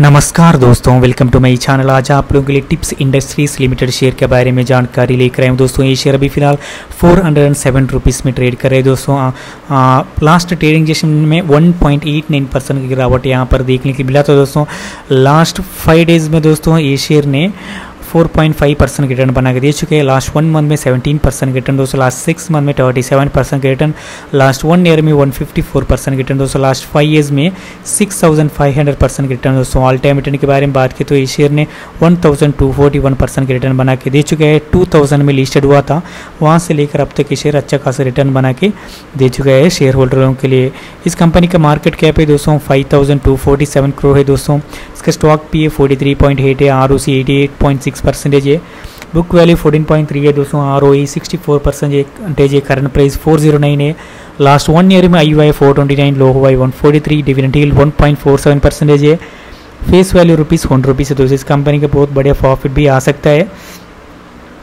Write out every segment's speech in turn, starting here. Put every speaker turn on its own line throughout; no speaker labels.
नमस्कार दोस्तों welcome to my channel आज आप लोगों के लिए टिप्स इंडस्ट्रीज़ लिमिटेड शेयर के बारे में जानकारी लेकर आए हूँ। दोस्तों ये शेयर अभी फ़िलहाल four hundred and seven rupees में ट्रेड कर रहे हैं। दोस्तों आ, आ, लास्ट ट्रेडिंग जैसे में one point eight nine percent की गिरावट यहाँ पर देखने के मिला तो दोस्तों लास्ट फाइव डेज़ में दोस्तों ये शेयर ने 4.5 परसेंट रिटर्न बना के दे चुके हैं। लास्ट वन मंथ में 17 परसेंट रिटर्न दोस्तों लास्ट सिक्स मंथ में 37 percent return last one year में 154 परसेंट रिटर्न दोस्तों लास्ट फाइव ईयर्स में 6,500 परसेंट रिटर्न दोस्तों ऑल टाइम रिटर्न के बारे में बात की तो इस शेयर ने 1,241 परसेंट के रिटर्न बना के दे चुके हैं। 2000 में लिस्टेड हुआ था वहाँ से लेकर अब तक ये शेयर अच्छा खासा रिटर्न बना के दे चुका है शेयर होल्डरों के लिए। इस कंपनी का मार्केट कैप है दोस्तों फाइव करोड़ है दोस्तों। इसका stock P A forty three point eight है R O C eighty eight point six percentage है। Book value fourteen point three है दोस्तों R O sixty four percentage है। Current price four zero nine है। Last one year में high हुआ है four twenty nine low है one forty three dividend yield one point four seven percentage है। Face value rupees hundred rupees है दोस्तों। इस कंपनी का बहुत बढ़िया प्रॉफिट भी आ सकता है।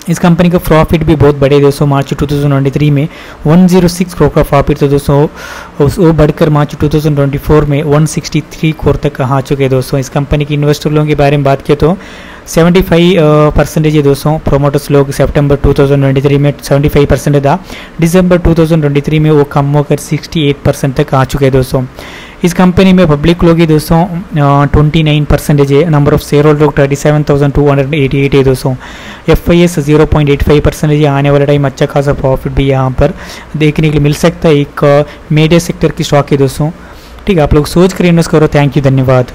इस कंपनी का प्रॉफिट भी बहुत बड़े दोस्तों, मार्च 2023 में। 106 करोड़ का प्रॉफिट तो दोस्तों वो बढ़कर मार्च 2024 में 163 करोड़ तक आ चुके हैं दोस्तों। इस कंपनी के इन्वेस्टर लोगों के बारे में बात किया तो 75 परसेंटेज है दोस्तों प्रोमोटर्स लोग सितंबर 2023 में 75 परसेंट था। दिसंबर 2023 में वो कम होकर 68 परसेंट तक आ चुके हैं दोस्तों। इस कंपनी में पब्लिक लोग ही दोस्तों ट्वेंटी नाइन परसेंटेज है। Number of share holder thirty seven thousand two hundred eighty eight है दोस्तों। F I S zero point eight five percentage आने वाला टाइम अच्छा खासा प्रॉफिट भी यहाँ पर। देखने के लिए मिल सकता है एक मीडिया सेक्टर की स्टॉक है दोस्तों। ठीक है, आप लोग सोच कर इन्वेस्ट करो। थैंक यू धन्यवाद।